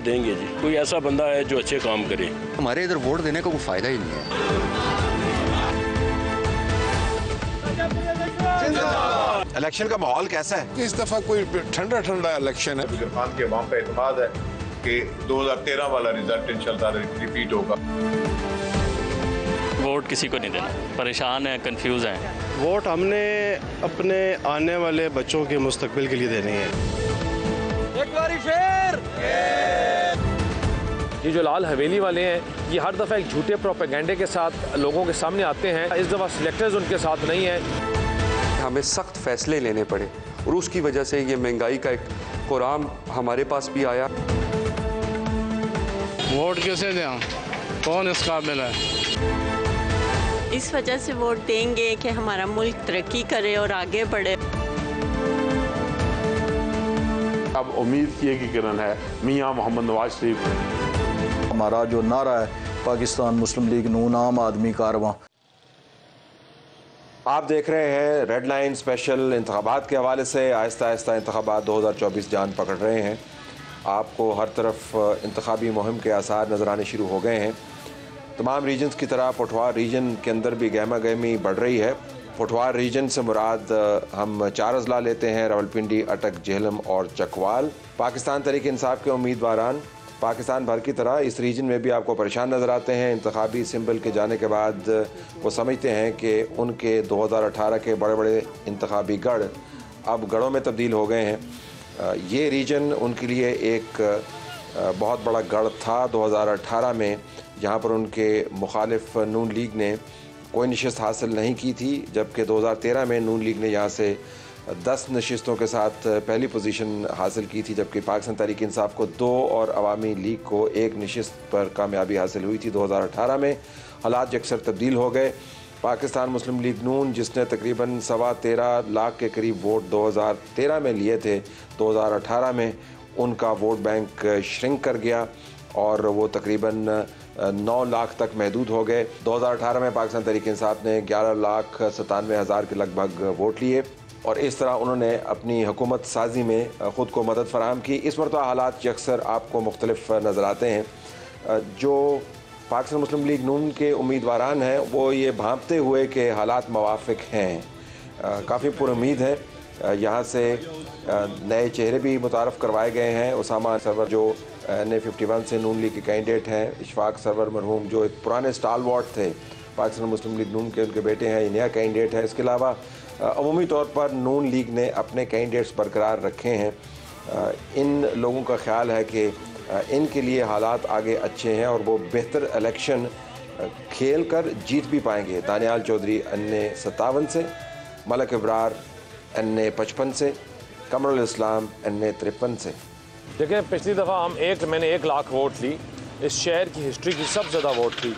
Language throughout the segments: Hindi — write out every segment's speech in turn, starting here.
वोट देंगे जी। कोई ऐसा बंदा है जो अच्छे काम करे। हमारे इधर वोट देने का कोई फ़ायदा ही नहीं है। इलेक्शन का माहौल कैसा है? इस दफ़ा कोई ठंडा ठंडा इलेक्शन है। खान के वहाँ पे एतमाद है कि 2013 वाला रिज़ल्ट इंशाल्लाह रिपीट होगा। वोट किसी को नहीं देना। परेशान है कंफ्यूज हैं। वोट हमने अपने आने वाले बच्चों के मुस्तकबिल के लिए देनी है। ये जो लाल हवेली वाले हैं ये हर दफ़ा एक झूठे प्रोपेगेंडे के साथ लोगों के सामने आते हैं। इस दफ़ा सिलेक्टर्स उनके साथ नहीं हैं। हमें सख्त फैसले लेने पड़े और उसकी वजह से ये महँगाई का एक कुरान हमारे पास भी आया। वोट कैसे दें? कौन इस काबिल है? इस वजह से वोट देंगे कि हमारा मुल्क तरक्की करे और आगे बढ़े। अब उम्मीद की एक ही किरण है मियाँ मोहम्मद नवाज़ शरीफ। हमारा जो नारा है, पाकिस्तान मुस्लिम लीग नून आम आदमी कारवां। आप देख रहे हैं रेड लाइन स्पेशल इंतबात के हवाले से। आहिस्ता आहिस्ता इंतबात 2024 जान पकड़ रहे हैं। आपको हर तरफ़ इंतबी मुहिम के आसार नज़र आने शुरू हो गए हैं। तमाम रीजन्स की तरह पटवार रीजन के अंदर भी गहमा गहमी बढ़ रही है। पटवार रीजन से मुराद हम चार अजला लेते हैं। रावलपिंडी, अटक जेहलम और चकवाल। पाकिस्तान तरीके इंसाफ के उम्मीदवार पाकिस्तान भर की तरह इस रीजन में भी आपको परेशान नज़र आते हैं। इंतबी सिंबल के जाने के बाद वो समझते हैं कि उनके 2018 के बड़े बड़े इंतबी गढ़ अब गढ़ों में तब्दील हो गए हैं। ये रीजन उनके लिए एक बहुत बड़ा गढ़ था 2018 में, जहाँ पर उनके मुखालिफ नून लीग ने कोई नशस्त हासिल नहीं की थी, जबकि 2013 में नून लीग ने यहाँ से दस नशस्तों के साथ पहली पोजीशन हासिल की थी, जबकि पाकिस्तान तहरीक इंसाफ को दो और अवामी लीग को एक नशस्त पर कामयाबी हासिल हुई थी 2018 में। हालात अक्सर तब्दील हो गए। पाकिस्तान मुस्लिम लीग नून, जिसने तकरीबन सवा तेरह लाख के करीब वोट 2013 में लिए थे 2018 में उनका वोट बैंक श्रिंक कर गया और वो तकरीबन नौ लाख तक महदूद हो गए। 2018 में पाकिस्तान तहरीक इंसाफ ने 11 लाख सतानवे हज़ार के लगभग वोट लिए। और इस तरह उन्होंने अपनी हुकूमत साजी में ख़ुद को मदद फराम की। इस मरतबा हालात अक्सर आपको मुख्तलिफ़ नज़र आते हैं। जो पाकिस्तान मुस्लिम लीग नून के उम्मीदवार हैं, वो ये भापते हुए कि हालात मवाफ़ हैं। काफ़ी पुरुद है। यहाँ से नए चेहरे भी मुतारफ़ करवाए गए हैं। उसामा सरवर जो एन ए फिफ्टी वन से नून लीग के कैंडिडेट हैं। इशफाक सरवर मरहूम जो एक पुराने स्टाल वार्ड थे। पाकिस्तान मुस्लिम लीग नून के उनके बेटे हैं नया कैंडिडेट है। इसके अलावा अमूमी तौर पर नून लीग ने अपने कैंडिडेट्स बरकरार रखे हैं। इन लोगों का ख्याल है कि इनके लिए हालात आगे अच्छे हैं और वो बेहतर इलेक्शन खेल कर जीत भी पाएँगे। दानियाल चौधरी अन्य सत्तावन से, मलक इब्रार ए पचपन से, कमरुल इस्लाम ए तिरपन से। देखें, पिछली दफ़ा हम एक, मैंने एक लाख वोट ली। इस शहर की हिस्ट्री की सबसे ज़्यादा वोट थी।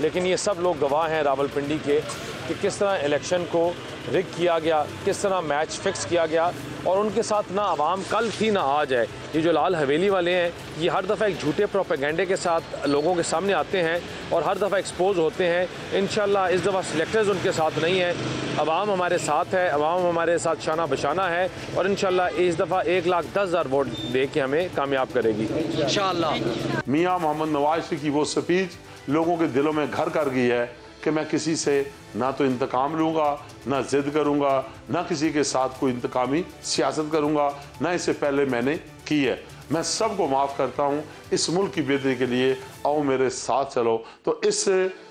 लेकिन ये सब लोग गवाह हैं रावलपिंडी के कि किस तरह इलेक्शन को रिग किया गया किस तरह मैच फिक्स किया गया और उनके साथ ना आवाम कल थी ना आज है। ये जो लाल हवेली वाले हैं ये हर दफ़ा एक झूठे प्रोपेगेंडे के साथ लोगों के सामने आते हैं और हर दफ़ा एक्सपोज होते हैं। इन इस दफ़ा सिलेक्टर्स उनके साथ नहीं हैं। आवाम हमारे साथ है आवाम हमारे साथ शाना बशाना है और इन इस दफ़ा एक लाख दस हज़ार वोट दे के हमें कामयाब करेगी। इन मियाँ मोहम्मद नवाज़ की वो स्पीच लोगों के दिलों में घर कर गई है कि मैं किसी से ना तो इंतकाम लूँगा, ना जिद करूँगा, ना किसी के साथ कोई इंतकामी सियासत करूँगा, ना इससे पहले मैंने की है। मैं सबको माफ़ करता हूँ, इस मुल्क की बेहतरी के लिए आओ मेरे साथ चलो। तो इस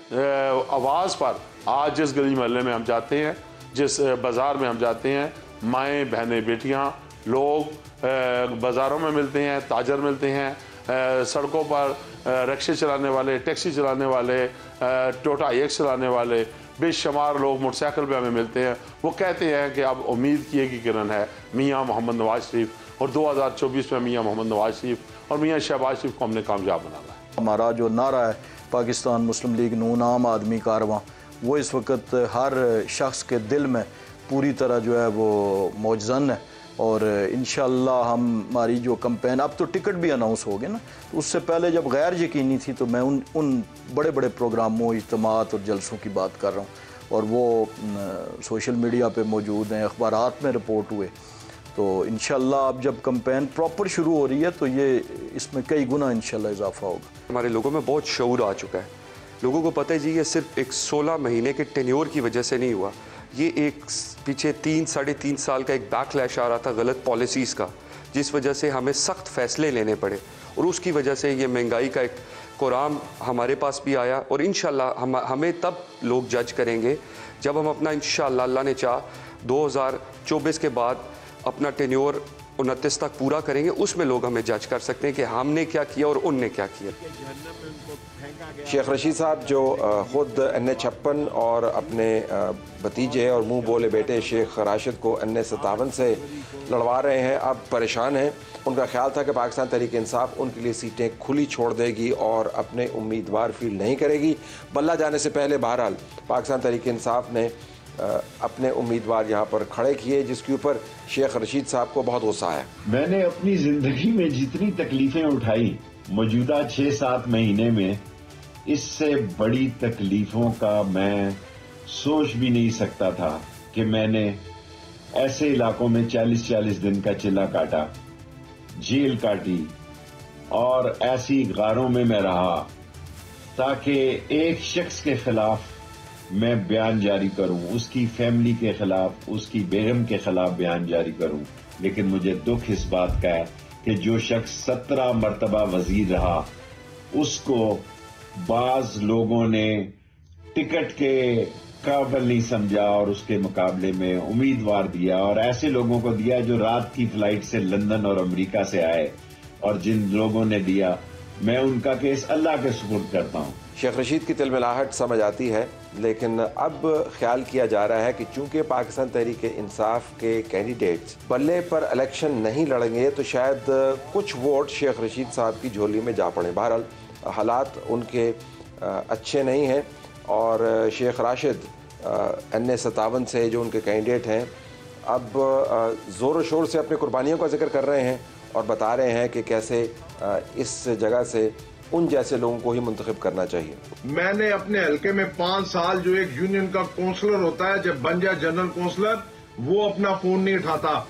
आवाज़ पर आज जिस गली मोहल्ले में हम जाते हैं, जिस बाज़ार में हम जाते हैं, माएँ, बहनें, बेटियाँ, लोग बाज़ारों में मिलते हैं, ताजर मिलते हैं सड़कों पर रिक्शे चलाने वाले, टैक्सी चलाने वाले टोटा एक चलाने वाले, बेशुमार लोग मोटरसाइकिल पे हमें मिलते हैं। वो कहते हैं कि अब उम्मीद की एक ही किरण है, मियाँ मोहम्मद नवाज़ शरीफ और 2024 में मियाँ मोहम्मद नवाज़ शरीफ और मियाँ शहबाज शरीफ को हमने कामयाब बनाना है हमारा जो नारा है, पाकिस्तान मुस्लिम लीग नून आम आदमी कारवां वो इस वक्त हर शख्स के दिल में पूरी तरह जो है वो मौजन है। और इन हम हमारी जो कंपेन अब तो टिकट भी अनाउंस हो गए ना तो उससे पहले जब गैर यकीनी थी तो मैं उन उन बड़े बड़े प्रोग्रामों इज्तम और जलसों की बात कर रहा हूँ। और वो न, सोशल मीडिया पे मौजूद हैं अखबार में रिपोर्ट हुए। तो इन अब जब कंपेन प्रॉपर शुरू हो रही है तो ये इसमें कई गुना इन इजाफा होगा। हमारे लोगों में बहुत शूर आ चुका है। लोगों को पता है जी ये सिर्फ़ एक 16 महीने के टेन्योर की वजह से नहीं हुआ। ये एक पीछे तीन, साढ़े तीन साल का एक बैकलैश आ रहा था गलत पॉलिसीज़ का, जिस वजह से हमें सख्त फैसले लेने पड़े। और उसकी वजह से ये महँगाई का एक कुरान हमारे पास भी आया और इन हम, हमें तब लोग जज करेंगे जब हम अपना इन अल्लाह ने चाह 2024 के बाद अपना टेन्योर उनतीस तक पूरा करेंगे, उसमें लोग हमें जज कर सकते हैं कि हमने क्या किया और उनने क्या किया। शेख रशीद साहब, जो ख़ुद एन ए छप्पन और अपने भतीजे और मुँह बोले बेटे शेख राशिद को एन ए सतावन से लड़वा रहे हैं, अब परेशान हैं। उनका ख्याल था कि पाकिस्तान तरीके इंसाफ उनके लिए सीटें खुली छोड़ देगी और अपने उम्मीदवार फील नहीं करेगी। बल्ला जाने से पहले बहरहाल पाकिस्तान तरीके इंसाफ ने अपने उम्मीदवार यहाँ पर खड़े किए, जिसके ऊपर शेख रशीद साहब को बहुत गुस्सा आया। मैंने अपनी ज़िंदगी में जितनी तकलीफें उठाई, मौजूदा छह सात महीने में, इससे बड़ी तकलीफों का मैं सोच भी नहीं सकता था कि मैंने ऐसे इलाकों में 40-40 दिन का चिल्ला काटा, जेल काटी, और ऐसी गारों में मैं रहा, ताकि एक शख्स के खिलाफ मैं बयान जारी करूँ, उसकी फैमिली के खिलाफ, उसकी बेगम के खिलाफ बयान जारी करूँ। लेकिन मुझे दुख इस बात का है कि जो शख्स सत्रह मरतबा वज़ीर रहा, उसको बाज लोगों ने टिकट के काबल नहीं समझा और उसके मुकाबले में उम्मीदवार दिया और ऐसे लोगों को दिया जो रात की फ़्लाइट से लंदन और अमेरिका से आए और जिन लोगों ने दिया, मैं उनका केस अल्लाह के सुपुर्द करता हूँ। शेख रशीद की तिलमिलाहट समझ आती है, लेकिन अब ख्याल किया जा रहा है कि चूँकि पाकिस्तान तहरीक इंसाफ के कैंडिडेट्स बल्ले पर इलेक्शन नहीं लड़ेंगे तो शायद कुछ वोट शेख रशीद साहब की झोली में जा पड़े। बहरहाल, हालात उनके अच्छे नहीं हैं और शेख राशिद एन ए सतावन से जो उनके कैंडिडेट हैं, अब ज़ोर शोर से अपनी कुर्बानियों का ज़िक्र कर रहे हैं और बता रहे हैं कि कैसे इस जगह से उन जैसे लोगों को ही मुंतखब करना चाहिए। मैंने अपने हल्के में पाँच साल जो एक यूनियन का काउंसलर होता है, जब बन जाए जनरल काउंसलर, वो अपना फ़ोन नहीं उठाता।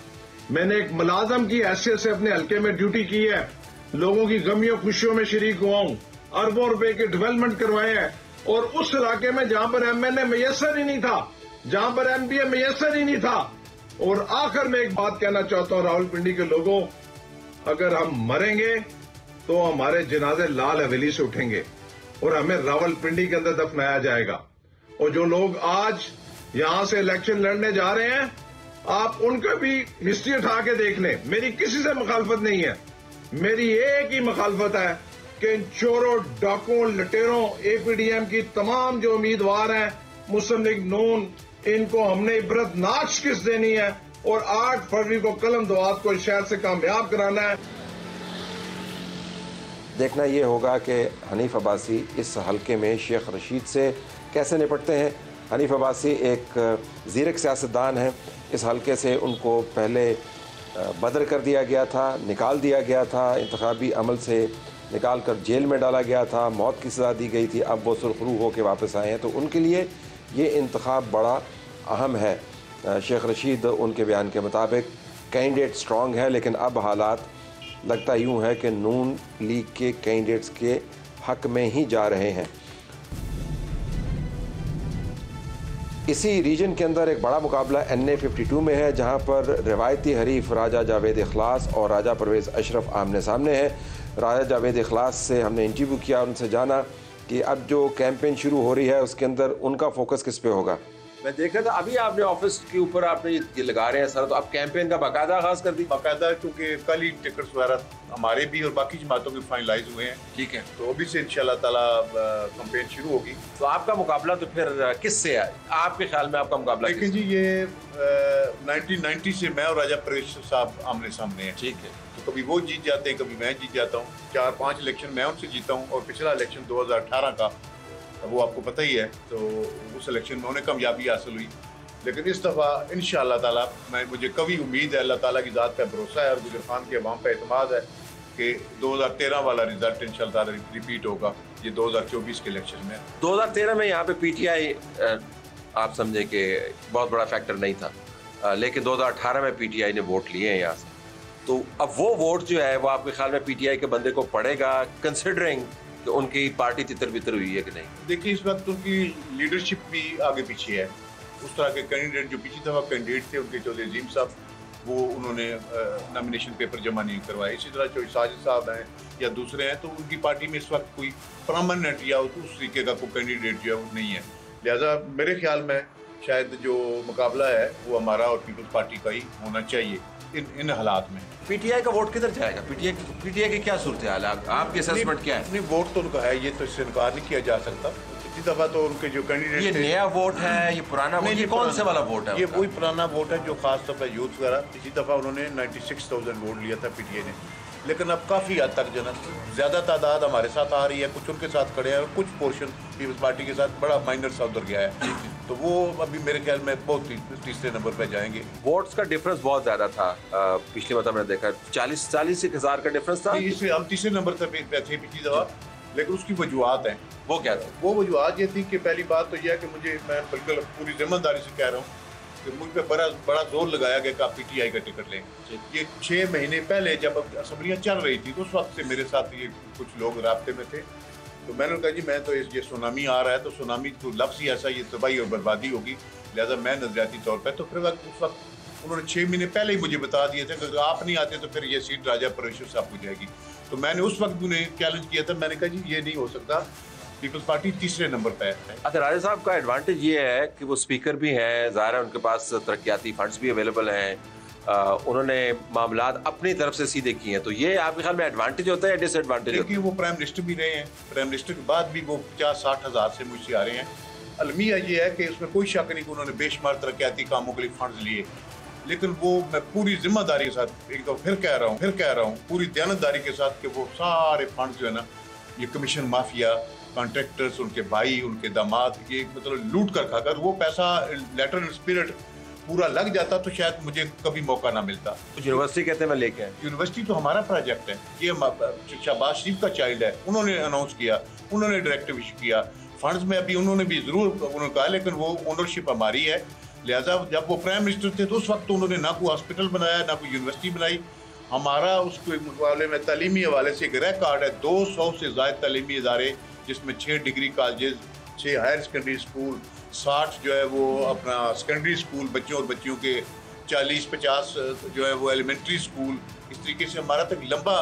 मैंने एक मुलाजम की हैसियत से अपने हल्के में ड्यूटी की है। लोगों की गमियों, खुशियों में शरीक हुआ हूँ। अरबों रुपए के डेवलपमेंट करवाए हैं। और उस इलाके में जहाँ पर एम एन ए मैसर ही नहीं था, जहाँ पर एम पी ए मैसर ही नहीं था। और आखिर में एक बात कहना चाहता हूँ रावलपिंडी के लोगों, अगर हम मरेंगे तो हमारे जनाजे लाल हवेली से उठेंगे और हमें रावलपिंडी के अंदर दफनाया जाएगा। और जो लोग आज यहाँ से इलेक्शन लड़ने जा रहे हैं, आप उनका भी हिस्ट्री उठा के देख लें। मेरी किसी से मुखालफत नहीं है। मेरी एक ही मुखालफत है कि इन चोरों, डाकुओं, लटेरों एपीडीएम की तमाम जो उम्मीदवार हैं, मुस्लिम लीग नून, इनको हमने इबरत नाच किस देनी है? और आठ फरवरी को कलम दुआत को शहर से कामयाब कराना है। देखना ये होगा कि हनीफ अब्बासी इस हलके में शेख रशीद से कैसे निपटते हैं। हनीफ अब्बासी एक जीरक सियासतदान हैं। इस हलके से उनको पहले बदर कर दिया गया था, निकाल दिया गया था इंतबी अमल से निकाल कर जेल में डाला गया था, मौत की सज़ा दी गई थी। अब वो सुरखरू होकर वापस आए हैं। तो उनके लिए ये इंतखब बड़ा अहम है। शेख रशीद उनके बयान के मुताबिक कैंडिडेट स्ट्रॉन्ग है, लेकिन अब हालात लगता यूँ है कि नून लीग के कैंडिडेट्स के हक में ही जा रहे हैं। इसी रीजन के अंदर एक बड़ा मुकाबला एन ए फिफ्टी टू में है, जहाँ पर रिवायती हरीफ राजा जावेद अखलास और राजा परवेज़ अशरफ आमने सामने हैं। राजा जावेद अखलास से हमने इंटरव्यू किया, उनसे जाना कि अब जो कैंपेन शुरू हो रही है, उसके अंदर उनका फोकस किस पे होगा? मैं देख रहा था अभी आपने ऑफ़िस के ऊपर आपने ये लगा रहे हैं सर तो आप कैंपेन का बाकायदा आगाज़ कर दी बाकायदा क्योंकि कल ही टिकट वगैरह हमारे भी और बाकी जमातों के फाइनलाइज हुए हैं। ठीक है। तो अभी से इंशाल्लाह ताला कैंपेन शुरू होगी। तो आपका मुकाबला तो फिर किससे है? आपके ख्याल में आपका मुकाबला देखिए जी ये नाइनटीन नाइनटी से मैं और राजा परेश साहब आमने सामने हैं। ठीक है। तो कभी वो जीत जाते हैं कभी मैं जीत जाता हूँ। चार पाँच इलेक्शन मैं उनसे जीता हूँ और पिछला इलेक्शन 2018 का वो आपको पता ही है तो उस इलेक्शन में उन्हें कामयाबी हासिल हुई। लेकिन इस दफ़ा इन ताला, मैं, मुझे कभी उम्मीद है, अल्लाह ताला की ज़ात पर भरोसा है और गुजर खान के अवाम पर अतमाद है कि 2013 वाला रिज़ल्ट इन रिपीट होगा। ये 2024 के इलेक्शन में। 2013 में यहाँ पे पीटीआई आप समझे कि बहुत बड़ा फैक्टर नहीं था। लेकिन 2018 में पीटीआई ने वोट लिए हैं यहाँ से। तो अब वो वोट जो है, वो आपके ख्याल में पीटीआई के बंदे को पड़ेगा कंसिडरिंग कि उनकी पार्टी तितर बितर हुई है कि नहीं? देखिए, इस वक्त उनकी लीडरशिप भी आगे पीछे है। उस तरह के कैंडिडेट जो पिछली दफ़ा कैंडिडेट थे, उनके चौधरी अजीम साहब, वो उन्होंने नॉमिनेशन पेपर जमा नहीं करवाए। इसी तरह जो साजिद साहब हैं या दूसरे हैं तो उनकी पार्टी में इस वक्त कोई परमानेंट या उस तरीके का कोई कैंडिडेट जो है, वो नहीं है। लिहाजा मेरे ख्याल में शायद जो मुकाबला है, वो हमारा और पीपल्स पार्टी का ही होना चाहिए। इन इन हालात में। पीटीआई का वोट किधर जाएगा? पीटीआई पीटीआई की क्या सूरत हाल है? आपके असेसमेंट क्या है? नहीं वोट तो उनका है ये तो इससे इनकार नहीं किया जा सकता। पिछली दफ़ा तो उनके जो कैंडिडेट ये नया वोट है ये पुराना वोट ये कौन से वाला वोट है ये वही पुराना वोट है जो खासतौर पर यूथ वगैरह। पिछली दफ़ा उन्होंने 96,000 वोट लिया था पीटीआई ने। लेकिन अब काफ़ी हद तक जो ना ज़्यादा तादाद हमारे साथ आ रही है कुछ उनके साथ खड़े हैं और कुछ पोर्शन पीपल्स पार्टी के साथ बड़ा माइनर सा उधर गया है। तो वो अभी मेरे ख्याल में बहुत तीसरे नंबर पर जाएँगे। वोट्स का डिफरेंस बहुत ज़्यादा था पिछली बार मैंने देखा चालीस चालीस एक हज़ार का डिफरेंस था। हम तीसरे नंबर तक थे पिछली दफ़ा लेकिन उसकी वजूहत हैं। वो क्या था वो वजूहत ये थी कि पहली बात तो यह है कि मुझे मैं बिल्कुल पूरी ज़िम्मेदारी से कह रहा हूँ कि मुझ पर बड़ा बड़ा ज़ोर लगाया गया कि आप पीटीआई का टिकट लें। ये छः महीने पहले जब असम्बलियाँ चल रही थी तो उस वक्त से मेरे साथ ये कुछ लोग रबते में थे। तो मैंने कहा जी मैं तो ये सुनामी आ रहा है तो सुनामी तो लफ्ज़ ही ऐसा ये तबाही और बर्बादी होगी। लिहाजा मैं नजरियाती तौर पर तो फिर वक्त उस वक्त उन्होंने छः महीने पहले ही मुझे बता दिए थे कि अगर आप नहीं आते तो फिर ये सीट राजा परेश्वर साहब को जाएगी। तो मैंने उस वक्त उन्हें चैलेंज किया था। मैंने कहा जी ये नहीं हो सकता। पीपल्स पार्टी तीसरे नंबर पे है। अच्छा राजा साहब का एडवांटेज ये है कि वो स्पीकर भी हैं ज़ाहिर है उनके पास तरक्याती फंड्स भी अवेलेबल हैं। उन्होंने मामला अपनी तरफ़ से सीधे किए हैं। तो ये आपके ख्याल में एडवांटेज होता है या डिसएडवांटेज देखिए वो प्राइम मिनिस्टर भी रहे हैं। प्राइम मिनिस्टर के बाद भी वो पचास साठ हज़ार से मुझसे आ रहे हैं। अलमिया ये है कि उसमें कोई शक नहीं कि उन्होंने बेशुमार तरक्याती कामों के लिए फंड लिए। लेकिन वो मैं पूरी ज़िम्मेदारी के साथ एक तो फिर कह रहा हूँ फिर कह रहा हूँ पूरी दयानतदारी के साथ कि वो सारे फंड जो है ना ये कमीशन माफिया कॉन्ट्रैक्टर्स उनके भाई उनके दामाद ये मतलब लूट कर खाकर वो पैसा लेटर स्पिरिट पूरा लग जाता तो शायद मुझे कभी मौका ना मिलता। तो यूनिवर्सिटी कहते हैं मैं लेके यूनिवर्सिटी तो हमारा प्रोजेक्ट है। ये शहबाज शरीफ का चाइल्ड है। उन्होंने अनाउंस किया उन्होंने डायरेक्टिव इशू किया। फंड्स में अभी उन्होंने भी ज़रूर उन्होंने कहा लेकिन वो ओनरशिप हमारी है। लिहाजा जब वो प्राइम मिनिस्टर थे तो उस वक्त तो उन्होंने ना कोई हॉस्पिटल बनाया ना कोई यूनिवर्सिटी बनाई। हमारा उसके मुकाबले में तलीमी हवाले से एक रह कार्ड है दो सौ से ज़ायद तलीमी इदारे जिसमें छः डिग्री कॉलेज छः हायर सेकेंडरी स्कूल साठ जो है वो अपना सेकेंडरी स्कूल बच्चों और बच्चियों के, चालीस, पचास जो है वो एलिमेंट्री स्कूल इस तरीके से हमारा तक लंबा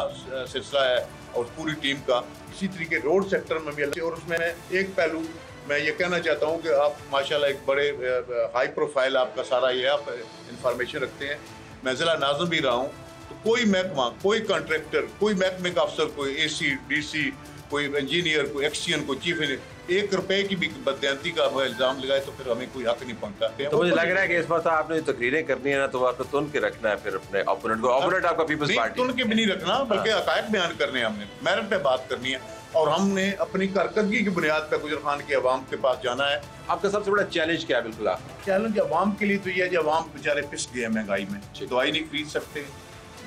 सिलसिला है और पूरी टीम का। इसी तरीके रोड सेक्टर में भी और उसमें एक पहलू, मैं ये कहना चाहता हूँ कि आप माशाल्लाह एक बड़े हाई प्रोफ़ाइल आपका सारा ये आप इंफॉर्मेशन रखते हैं। मैं ज़िला नाजम भी रहा हूँ तो कोई महकमा, कोई कॉन्ट्रैक्टर कोई महकमे का अफसर कोई ए सी डी सी कोई इंजीनियर कोई एक्सचीएन कोई चीफ एक रुपए की भी बदयांती का इल्ज़ाम लगाए तो फिर हमें कोई हक नहीं पहुँचता तो मुझे लग रहा है कि इस बार आपने जो तकरीरें करनी है ना तो आपको तुन के रखना है फिर अपने ओपोनेंट को। ओपोनेंट आपका पीपल्स पार्टी तुन के भी नहीं रखना बल्कि हाँ। हकायक बयान करने हैं हमने। मेरिट पे बात करनी है। और हमने अपनी कारकर्दगी की बुनियाद पर गुजर खान के अवाम के पास जाना है। आपका सबसे बड़ा चैलेंज क्या है बिल्कुल आप? चैलेंज अवाम के लिए तो ये है कि आवाम बेचारे पिस गए हैं महँगाई में। दवाई नहीं खरीद सकते।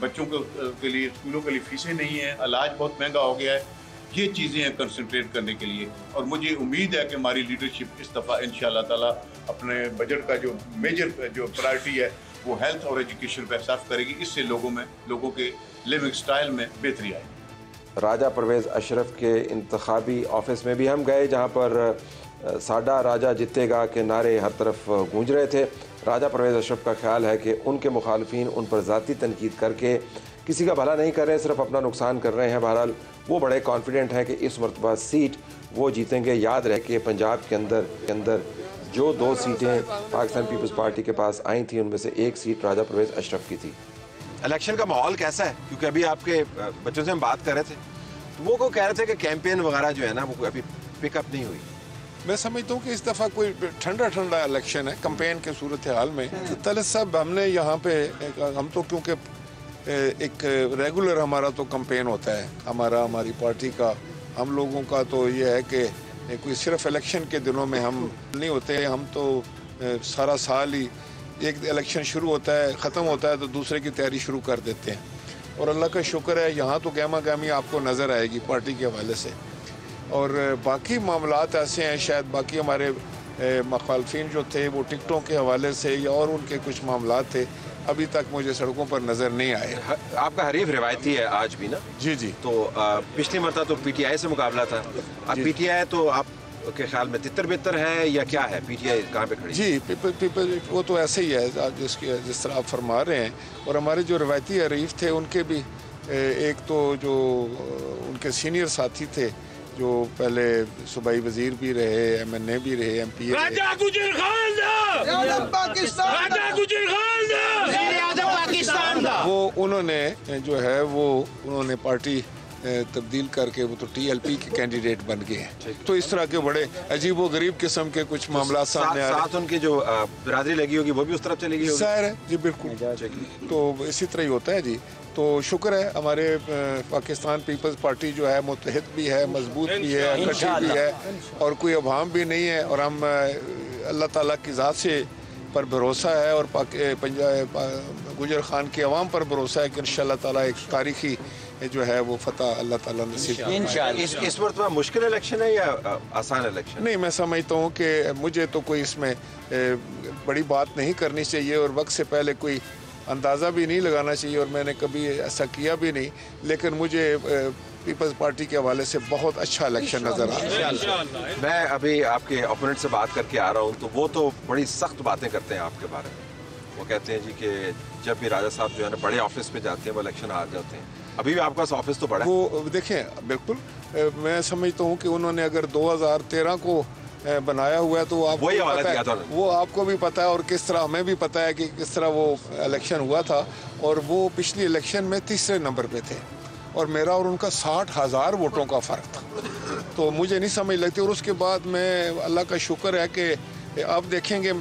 बच्चों के लिए स्कूलों के लिए फीसें नहीं है। इलाज बहुत महँगा हो गया है। ये चीज़ें हैं कंसनट्रेट करने के लिए। और मुझे उम्मीद है कि हमारी लीडरशिप इस दफ़ा इन ताला अपने बजट का जो मेजर जो प्रायोरिटी है, वो हेल्थ और एजुकेशन पर सर्व करेगी। इससे लोगों में, लोगों के लिविंग स्टाइल में बेहतरी आएगी। राजा परवेज़ अशरफ के इंतबी ऑफ़िस में भी हम गए, जहाँ पर साडा राजा जीतेगा के नारे हर तरफ़ गूंज रहे थे। राजा परवेज़ अशरफ का ख्याल है कि उनके मुखालफी उन पर ज़ाती तनकीद करके किसी का भला नहीं कर रहे सिर्फ़ अपना नुकसान कर रहे हैं। बहरहाल वो बड़े कॉन्फिडेंट हैं कि इस मरतबा सीट वो जीतेंगे। याद रह के पंजाब के अंदर के अंदर जो दो सीटें पाकिस्तान पीपल्स पार्टी के पास आई थी उनमें से एक सीट राजा परवेज़ अशरफ की थी। इलेक्शन का माहौल कैसा है? क्योंकि अभी आपके बच्चों से हम बात कर रहे थे। तो वो को कह रहे थे कि कैंपेन वगैरह जो है ना वो अभी पिकअप नहीं हुई। मैं समझता हूँ कि इस दफ़ा कोई ठंडा ठंडा इलेक्शन है कंपेन के सूरत हाल में। तो तलत साहब हमने यहाँ पे हम तो क्योंकि एक रेगुलर हमारा तो कंपेन होता है, हमारा, हमारी पार्टी का। हम लोगों का तो ये है कि कोई सिर्फ़ इलेक्शन के दिनों में हम नहीं होते, हम तो सारा साल ही एक इलेक्शन शुरू होता है, ख़त्म होता है तो दूसरे की तैयारी शुरू कर देते हैं। और अल्लाह का शुक्र है, यहाँ तो गहमा गहमी आपको नज़र आएगी पार्टी के हवाले से। और बाकी मामला ऐसे हैं, शायद बाकी हमारे मखालफी जो थे, वो टिकटों के हवाले से या और उनके कुछ मामला थे अभी तक मुझे सड़कों पर नज़र नहीं आए। आपका हरीफ रिवायती है आज भी ना? जी जी। तो आ, पिछली मरता तो पीटीआई से मुकाबला था। अब पीटीआई तो आप के ख्याल में तितर बितर है या क्या है? पीटीआई कहाँ पे खड़ी जी पीपल पीपल वो तो ऐसे ही है जिसकी जिस तरह आप फरमा रहे हैं। और हमारे जो रवायती हरीफ थे उनके भी एक तो जो उनके सीनियर साथी थे जो पहले सूबाई वज़ीर भी रहे एम एन ए भी रहे एम पी वो उन्होंने जो है वो उन्होंने पार्टी तब्दील करके वो तो टीएलपी के कैंडिडेट बन गए हैं। तो इस तरह के बड़े अजीब व गरीब किस्म के कुछ मामला सामने आ रहे हैं। उनकी जो बिरादरी लगी होगी वो भी उस तरफ़ चली गई है जी बिल्कुल। तो इसी तरह ही होता है जी। तो शुक्र है हमारे पाकिस्तान पीपल्स पार्टी जो है मुतहद भी है मज़बूत भी है इकट्ठी भी है और कोई अभाम भी नहीं है और हम अल्लाह ताला की ज़ात से पर भरोसा है और पंजाब गुजर खान की आवाम पर भरोसा है कि इन ताला एक तारीखी जो है वो फतह अल्लाह ताला नसीब इस, इस वक्त मुश्किल इलेक्शन है या आसान इलेक्शन नहीं मैं समझता हूँ कि मुझे तो कोई इसमें बड़ी बात नहीं करनी चाहिए और वक्त से पहले कोई अंदाज़ा भी नहीं लगाना चाहिए और मैंने कभी ऐसा किया भी नहीं लेकिन मुझे पीपल्स पार्टी के हवाले से बहुत अच्छा इलेक्शन नज़र आ रहा है। मैं अभी आपके ओपोनेंट से बात करके आ रहा हूँ तो वो तो बड़ी सख्त बातें करते हैं आपके बारे में। वो कहते हैं जी कि जब भी राजा साहब जो है ना बड़े ऑफ़िस पे जाते हैं वो इलेक्शन हार जाते हैं। अभी भी आपके पास ऑफ़िस तो बड़ा वो देखें बिल्कुल मैं समझता हूँ कि उन्होंने अगर 2013 को बनाया हुआ है तो आपको वही पता है। था वो आपको भी पता है और किस तरह हमें भी पता है कि किस तरह वो इलेक्शन हुआ था। और वो पिछली इलेक्शन में तीसरे नंबर पे थे। और मेरा और उनका साठ हज़ार वोटों का फ़र्क था। तो मुझे नहीं समझ लगती। और उसके बाद मैं अल्लाह का शुक्र है कि अब देखेंगे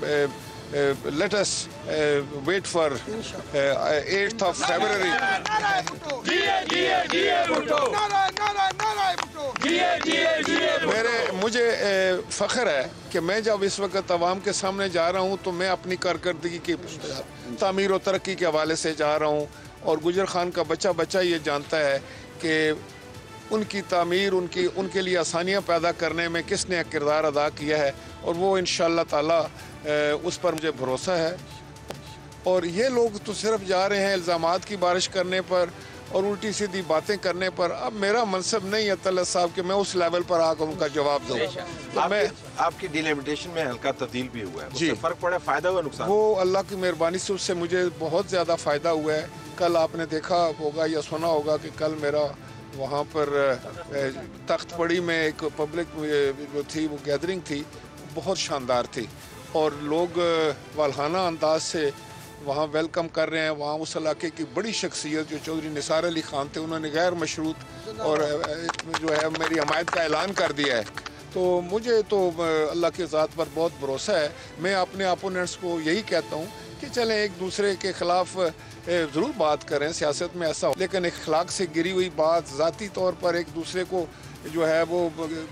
let us wait for eighth of February मेरे मुझे फ़ख्र है कि मैं जब इस वक्त आवाम के सामने जा रहा हूँ तो मैं अपनी कारकर्दगी की तमीर और तरक्की के हवाले से जा रहा हूँ। और गुजर खान का बच्चा बच्चा ये जानता है कि उनकी तमीर उनकी उनके लिए आसानियाँ पैदा करने में किसने किरदार अदा किया है। और वो इन ताला उस पर मुझे भरोसा है। और ये लोग तो सिर्फ़ जा रहे हैं इल्ज़ाम की बारिश करने पर और उल्टी सीधी बातें करने पर। अब मेरा मनसब नहीं है तलत साहब कि मैं उस लेवल पर आकर उनका जवाब दूँ। तो मैं आपकी डिलिमिटेशन में हल्का तब्दील भी हुआ है। जी। फ़र्क पड़ा फ़ायदा हुआ नुकसान? वो अल्लाह की मेहरबानी से उससे मुझे बहुत ज़्यादा फ़ायदा हुआ है। कल आपने देखा होगा या सुना होगा कि कल मेरा वहाँ पर तख्त पड़ी में एक पब्लिक जो थी वो गैदरिंग थी बहुत शानदार थी। और लोग वालहाना अंदाज से वहाँ वेलकम कर रहे हैं। वहाँ उस इलाके की बड़ी शख्सियत जो चौधरी निसार अली खान थे, उन्होंने गैर मशरूत और जो है, मेरी हमायत का ऐलान कर दिया है। तो मुझे तो अल्लाह के ज़ात पर बहुत भरोसा है। मैं अपने अपोनेंट्स को यही कहता हूँ कि चलें, एक दूसरे के ख़िलाफ़ ज़रूर बात करें, सियासत में ऐसा हो। लेकिन अखलाक से गिरी हुई बात ज़ाती तौर पर एक दूसरे को जो है, वो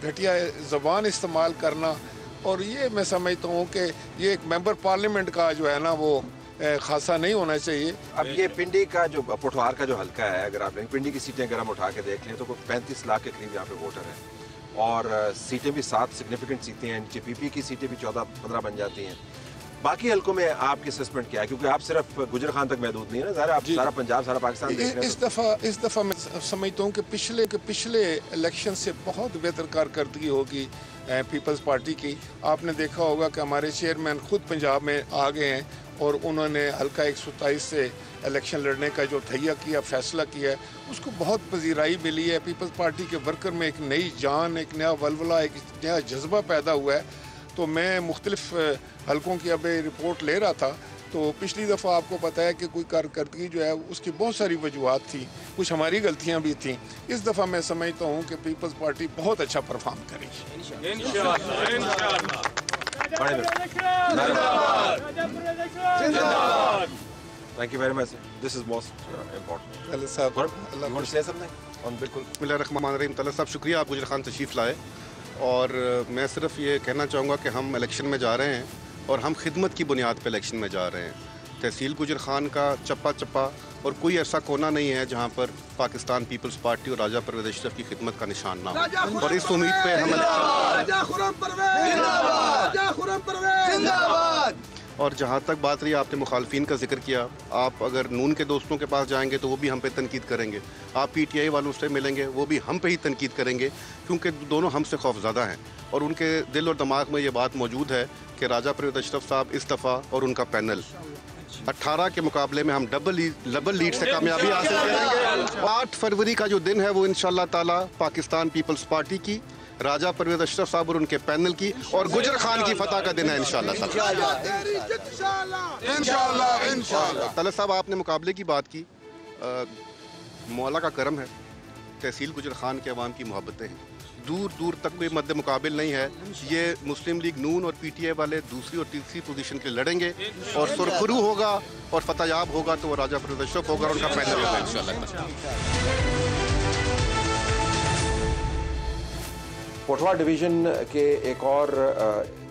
घटिया ज़बान इस्तेमाल करना और ये मैं समझता हूँ कि ये एक मेंबर पार्लियामेंट का जो है ना वो खासा नहीं होना चाहिए। अब ये पिंडी का जो पुठवार का जो हल्का है, अगर आप पिंडी की सीटें अगर हम उठा के देख लें तो कोई पैंतीस लाख के करीब यहाँ पे वोटर हैं। और सीटें भी सात सिग्निफिकेंट सीटें हैं पी की सीटें भी चौदह, पंद्रह बन जाती हैं। बाकी हल्कों में आपकी असेसमेंट क्या है? क्योंकि आप सिर्फ़ गुजर खान तक महदूद नहीं है ना सारा आप सारा पंजाब सारा पाकिस्तान देख रहे हैं इस दफ़ा इस दफ़ा मैं समझता हूँ कि पिछले के पिछले इलेक्शन से बहुत बेहतर कारकर्दगी होगी पीपल्स पार्टी की। आपने देखा होगा कि हमारे चेयरमैन खुद पंजाब में आ गए हैं और उन्होंने हल्का एक सौ तेईस से इलेक्शन लड़ने का जो तहिया किया फैसला किया है उसको बहुत पजीराई मिली है। पीपल्स पार्टी के वर्कर में एक नई जान एक नया वलवला एक नया जज्बा पैदा हुआ है। तो मैं मुख्तलिफ़ हलकों की अब रिपोर्ट ले रहा था तो पिछली दफ़ा आपको पता है कि कोई कारकर्दगी जो है उसकी बहुत सारी वजूहत थी कुछ हमारी गलतियाँ भी थी इस दफ़ा मैं समझता हूँ कि पीपल्स पार्टी बहुत अच्छा परफॉर्म करेगी Thank you very much. This is most uh, important. साहब you want to say something? On बिल्कुल बिस्मिल्लाहिर्रहमानिर्रहीम तलत साहब शुक्रिया आप गुजर खान तशरीफ़ लाए और मैं सिर्फ़ ये कहना चाहूँगा कि हम इलेक्शन में जा रहे हैं और हम खिदमत की बुनियाद पर इलेक्शन में जा रहे हैं। तहसील गुजर खान का चप्पा चप्पा और कोई ऐसा कोना नहीं है जहाँ पर पाकिस्तान पीपल्स पार्टी और राजा परवेज अशरफ की खिदमत का निशान ना हो। और इस उम्मीद पर हम और जहाँ तक बात रही, आपने मुखालफी का ज़िक्र किया। आप अगर नून के दोस्तों के पास जाएँगे तो वो भी हम पे तनकीद करेंगे। आप पी टी आई वालों से मिलेंगे, वो भी हम पे ही तनकीद करेंगे, क्योंकि दोनों हमसे खौफज़दा हैं। और उनके दिल और दिमाग में ये बात मौजूद है कि राजा परवेज अशरफ साहब इस दफ़ा और उनका पैनल। 18 के मुकाबले में हम डबल डबल लीड से कामयाबी हासिल करेंगे। आठ फरवरी का जो दिन है, वो इन ताला पाकिस्तान पीपल्स पार्टी की। राजा परवेज अशरफ साहब और उनके पैनल की और गुजर खान की फतह का दिन है इंशाल्लाह तलत साहब आपने मुकाबले की बात की। मौला का करम है तहसील गुजर खान के अवाम की मोहब्बतें हैं। दूर दूर तक कोई मद्द मुकाबिल नहीं है। ये मुस्लिम लीग नून और पीटीए वाले दूसरी और तीसरी पोजीशन के लड़ेंगे और सुरखरू होगा और फतेहयाब होगा तो वो राजा अशरफ होगा और उनका पैनल होगा इंशाल्लाह। कोटवा डिवीज़न के एक और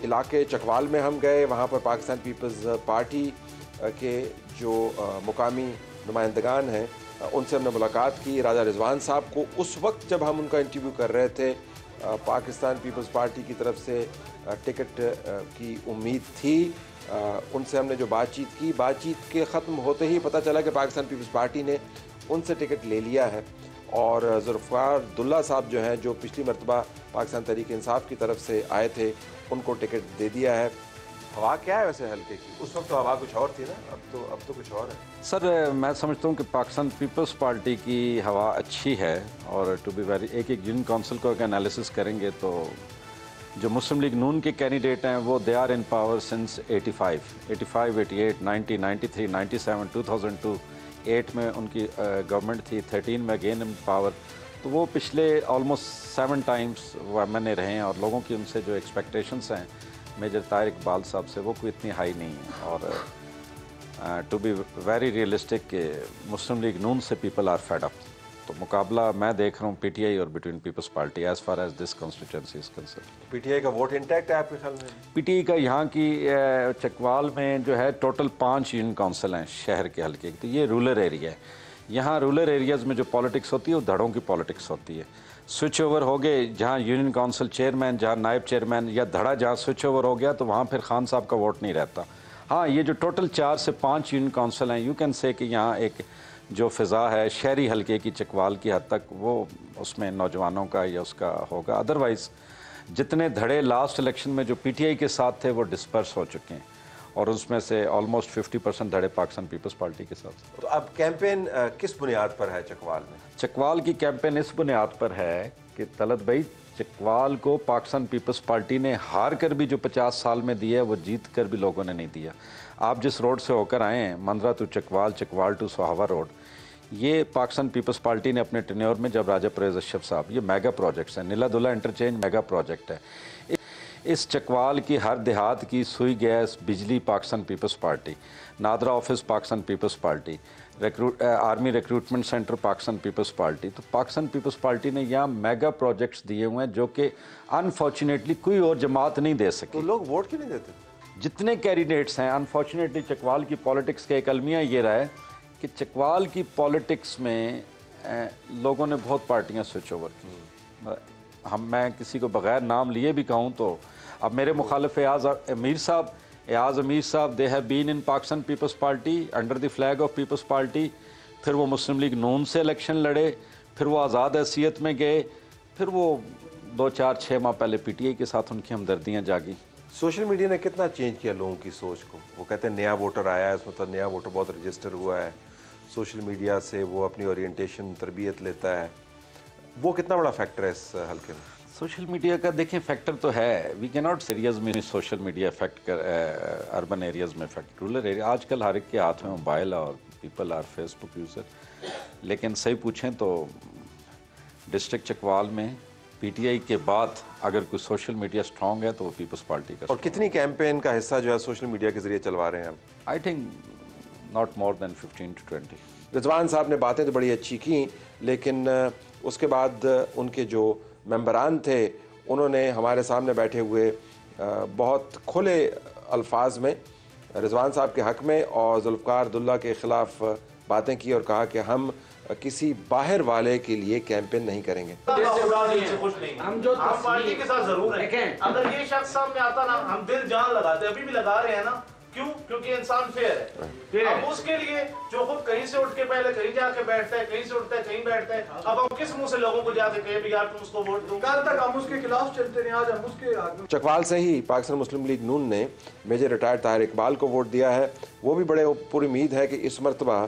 इलाके चकवाल में हम गए। वहाँ पर पाकिस्तान पीपल्स पार्टी के जो मुकामी नुमाइंदगान हैं उनसे हमने मुलाकात की। राजा रिजवान साहब को उस वक्त जब हम उनका इंटरव्यू कर रहे थे पाकिस्तान पीपल्स पार्टी की तरफ़ से टिकट की उम्मीद थी उनसे हमने जो बातचीत की, बातचीत के ख़त्म होते ही पता चला कि पाकिस्तान पीपल्स पार्टी ने उनसे टिकट ले लिया है। और जुल्फ़ार दुल्ला साहब जो हैं, जो पिछली मरतबा पाकिस्तान तहरीक इंसाफ की तरफ़ से आए थे, उनको टिकट दे दिया है। हवा क्या है वैसे हल्के की? उस वक्त तो हवा कुछ और थी ना, अब तो अब तो कुछ और है। सर, मैं समझता हूँ कि पाकिस्तान पीपल्स पार्टी की हवा अच्छी है और टू बी वेरी एक एक यूनियन काउंसिल को अगर एनालिसिस करेंगे तो जो मुस्लिम लीग नून के कैंडिडेट हैं, वो they are in power since 85 85 88 90 93 97 2002 eight में उनकी गवर्नमेंट थी थर्टीन में अगेन इन पावर तो वो पिछले ऑलमोस्ट सेवन टाइम्स वो एम रहे हैं और लोगों की उनसे जो एक्सपेक्टेशंस हैं मेजर तार इकबाल साहब से, वो कोई इतनी हाई नहीं है। और to be very realistic Muslim League Noon से पीपल आर फेड अप तो मुकाबला मैं देख रहा हूँ पीटीआई और between Peoples Party as far as this constituency is concern PTI का वोट इंटैक्ट है आपके ख्याल में? पीटीआई का यहाँ की चकवाल में जो है टोटल पाँच यूनियन काउंसिल हैं शहर के हल्के तो ये रूरल एरिया है। यहाँ रूरल एरियाज़ में जो पॉलिटिक्स होती है वो धड़ों की पॉलिटिक्स होती है। स्विच ओवर हो गए जहाँ यूनियन काउंसिल चेयरमैन जहाँ नायब चेयरमैन या धड़ा जहाँ स्विच ओवर हो गया तो वहाँ फिर खान साहब का वोट नहीं रहता। हाँ ये जो टोटल चार से पाँच यूनियन काउंसिल हैं यू कैन से कि यहाँ एक जो फ़िज़ा है शहरी हल्के की चकवाल की हद तक वो उसमें नौजवानों का या उसका होगा। अदरवाइज़ जितने धड़े लास्ट इलेक्शन में जो पीटीआई के साथ थे वो डिस्पर्स हो चुके हैं। और उसमें से ऑलमोस्ट 50 परसेंट धड़े पाकिस्तान पीपल्स पार्टी के साथ। तो अब कैंपेन किस बुनियाद पर है चकवाल में? चकवाल की कैंपेन इस बुनियाद पर है कि तलत भाई चकवाल को पाकिस्तान पीपल्स पार्टी ने हार कर भी जो 50 साल में दिया है वो जीत कर भी लोगों ने नहीं दिया। आप जिस रोड से होकर आए हैं Mandra to Chakwal Chakwal to Suhawa road ये पाकिस्तान पीपल्स पार्टी ने अपने टेन्योर में जब राजा परेज अशरफ साहब ये मेगा प्रोजेक्ट्स हैं नीलादुल्ला इंटरचेंज मेगा प्रोजेक्ट है। इस चकवाल की हर देहात की सुई गैस बिजली Pakistan Peoples Party NADRA office Pakistan Peoples Party recruit army recruitment centre Pakistan Peoples Party. तो पाकिस्तान पीपल्स पार्टी ने यहाँ मेगा प्रोजेक्ट्स दिए हुए हैं जो कि अनफॉर्चुनेटली कोई और जमात नहीं दे सके। तो लोग वोट क्यों नहीं देते? जितने कैंडिडेट्स हैं अनफॉर्चुनेटली चकवाल की पॉलिटिक्स का एक अलमिया ये रहा है कि चकवाल की पॉलिटिक्स में लोगों ने बहुत पार्टियाँ स्विच ओवर की। हम मैं किसी को बगैर नाम लिए भी कहूँ तो अब मेरे मुखालिफ एयाज अमीर साहब एयाज अमीर साहब they have been in Pakistan Peoples Party under the flag of Peoples Party फिर वो मुस्लिम लीग नून से इलेक्शन लड़े फिर वो आज़ाद हैसियत में गए फिर वो दो चार छः माह पहले पीटीआई के साथ उनकी हमदर्दियाँ जागी। सोशल मीडिया ने कितना चेंज किया लोगों की सोच को? वो कहते हैं नया वोटर आया है उसमें तो नया वोटर बहुत रजिस्टर हुआ है। सोशल मीडिया से वो अपनी ओरिएंटेशन तरबियत लेता है। वो कितना बड़ा फैक्टर है इस हल्के में? सोशल मीडिया का देखें फैक्टर तो है। वी कैन नॉट एरियाज़ में सोशल मीडिया इफ़ेक्ट कर अर्बन एरियाज़ में इफ़ेक्ट रूरल एरिया आजकल हर एक के हाथ में मोबाइल और पीपल आर फेसबुक यूज़र लेकिन सही पूछें तो डिस्ट्रिक्ट चकवाल में पीटीआई के बाद अगर कोई सोशल मीडिया स्ट्रांग है तो वो पीपल्स पार्टी का और कितनी कैंपेन का हिस्सा जो है सोशल मीडिया के ज़रिए चलवा रहे हैं I think not more than fifteen to twenty Rizwan साहब ने बातें तो बड़ी अच्छी की लेकिन उसके बाद उनके जो मेम्बरान थे उन्होंने हमारे सामने बैठे हुए बहुत खुले अल्फाज में रिजवान साहब के हक़ में और जुल्फ़ार दुल्ला के ख़िलाफ़ बातें की और कहा कि हम किसी बाहर वाले के लिए कैंपेन नहीं करेंगे। हम जो पार्टी के साथ ज़रूर हैं। अगर ये शख्स सामने आता ना हम दिल जान लगाते अभी भी लगा रहे हैं ना। क्यों? क्योंकि इंसान फेयर है। अब उसके लिए जो खुद कहीं से उठ के पहले कहीं जाके बैठता है कहीं से उठता है कहीं बैठता है अब हम किस मुँह से लोगों को जाके कहे भी यार तुम उसको वोट दो? कल तक हम उसके खिलाफ चलते रहे आज हम उसके चकवाल से ही पाकिस्तान मुस्लिम लीग नून ने मेजर रिटायर्ड ताहिर इकबाल को वोट दिया है। वो भी बड़े पूरी उम्मीद है कि इस मरतबा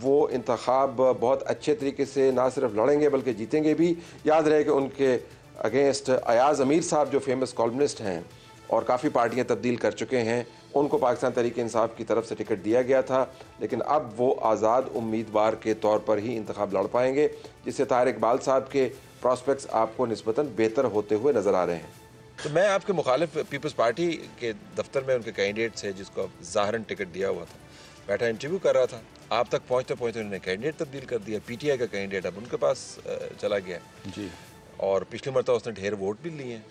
वो इंतखब बहुत अच्छे तरीके से ना सिर्फ़ लड़ेंगे बल्कि जीतेंगे भी। याद रहे कि उनके अगेंस्ट अयाज अमीर साहब जो फ़ेमस कॉलमनिस्ट हैं और काफ़ी पार्टियाँ तब्दील कर चुके हैं। उनको पाकिस्तान तरीक इंसाफ की तरफ़ से टिकट दिया गया था लेकिन अब वो आज़ाद उम्मीदवार के तौर पर ही इंतखब लड़ पाएँगे जिससे तार इकबाल साहब के प्रॉस्पेक्ट्स आपको नस्बता बेहतर होते हुए नज़र आ रहे हैं। तो मैं आपके मुखालिफ पीपल्स पार्टी के दफ्तर में उनके कैंडिडेट से जिसको ज़ाहरन टिकट दिया हुआ था। बैठा इंटरव्यू कर रहा था आप तक पहुँचते पहुँचते उन्होंने कैंडिडेट तब्दील कर दिया पीटीआई का कैंडिडेट अब उनके पास चला गया जी। और पिछली मरतबा उसने ढेर वोट भी लिए हैं।